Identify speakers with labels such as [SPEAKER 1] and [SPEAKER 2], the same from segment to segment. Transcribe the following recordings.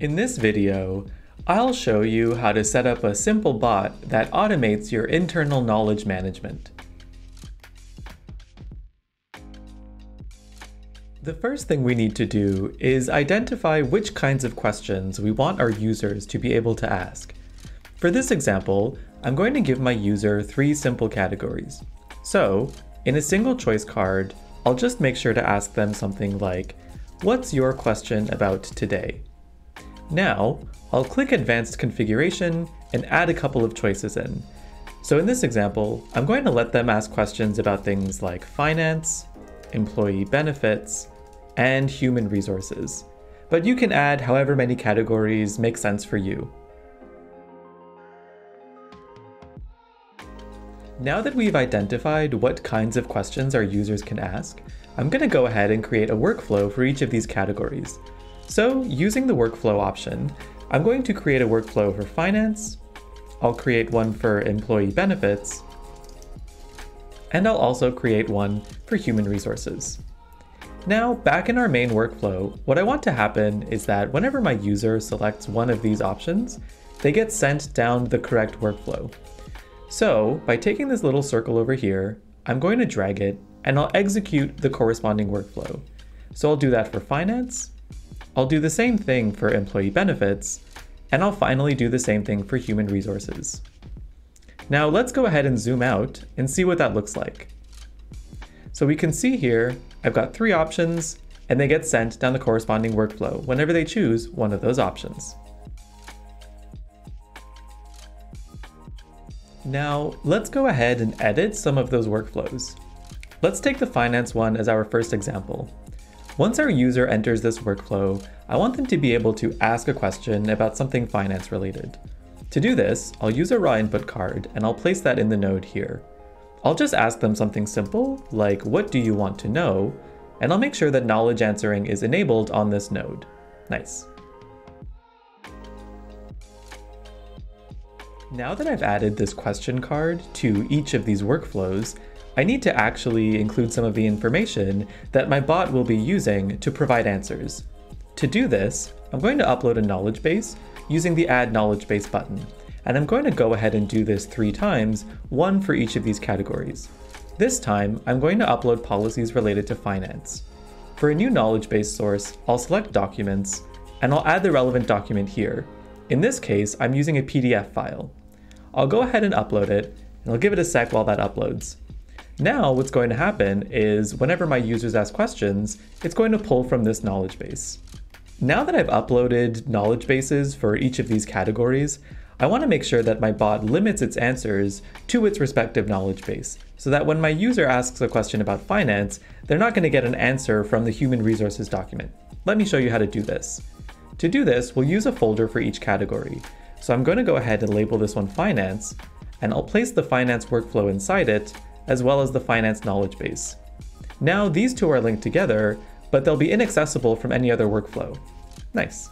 [SPEAKER 1] In this video, I'll show you how to set up a simple bot that automates your internal knowledge management. The first thing we need to do is identify which kinds of questions we want our users to be able to ask. For this example, I'm going to give my user three simple categories. So, in a single choice card, I'll just make sure to ask them something like, what's your question about today? Now, I'll click Advanced Configuration and add a couple of choices in. So in this example, I'm going to let them ask questions about things like finance, employee benefits, and human resources. But you can add however many categories make sense for you. Now that we've identified what kinds of questions our users can ask, I'm going to go ahead and create a workflow for each of these categories. So using the workflow option, I'm going to create a workflow for finance, I'll create one for employee benefits, and I'll also create one for human resources. Now, back in our main workflow, what I want to happen is that whenever my user selects one of these options, they get sent down the correct workflow. So by taking this little circle over here, I'm going to drag it and I'll execute the corresponding workflow. So I'll do that for finance, I'll do the same thing for employee benefits, and I'll finally do the same thing for human resources. Now let's go ahead and zoom out and see what that looks like. So we can see here, I've got three options and they get sent down the corresponding workflow whenever they choose one of those options. Now, let's go ahead and edit some of those workflows. Let's take the finance one as our first example. Once our user enters this workflow, I want them to be able to ask a question about something finance related. To do this, I'll use a raw input card and I'll place that in the node here. I'll just ask them something simple, like what do you want to know, and I'll make sure that knowledge answering is enabled on this node. Nice. Now that I've added this question card to each of these workflows, I need to actually include some of the information that my bot will be using to provide answers. To do this, I'm going to upload a knowledge base using the Add Knowledge Base button, and I'm going to go ahead and do this three times, one for each of these categories. This time, I'm going to upload policies related to finance. For a new knowledge base source, I'll select Documents, and I'll add the relevant document here. In this case, I'm using a PDF file. I'll go ahead and upload it, and I'll give it a sec while that uploads. Now what's going to happen is whenever my users ask questions, it's going to pull from this knowledge base. Now that I've uploaded knowledge bases for each of these categories, I want to make sure that my bot limits its answers to its respective knowledge base, so that when my user asks a question about finance, they're not going to get an answer from the human resources document. Let me show you how to do this. To do this, we'll use a folder for each category. So I'm going to go ahead and label this one finance, and I'll place the finance workflow inside it, as well as the finance knowledge base. Now these two are linked together, but they'll be inaccessible from any other workflow. Nice.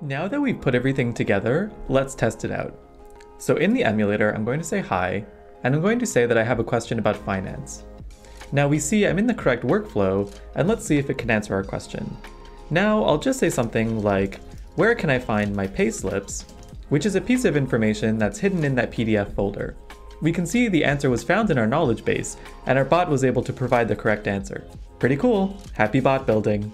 [SPEAKER 1] Now that we've put everything together, let's test it out. So in the emulator, I'm going to say hi, and I'm going to say that I have a question about finance. Now we see I'm in the correct workflow, and let's see if it can answer our question. Now I'll just say something like, where can I find my payslips? Which is a piece of information that's hidden in that PDF folder. We can see the answer was found in our knowledge base, and our bot was able to provide the correct answer. Pretty cool! Happy bot building!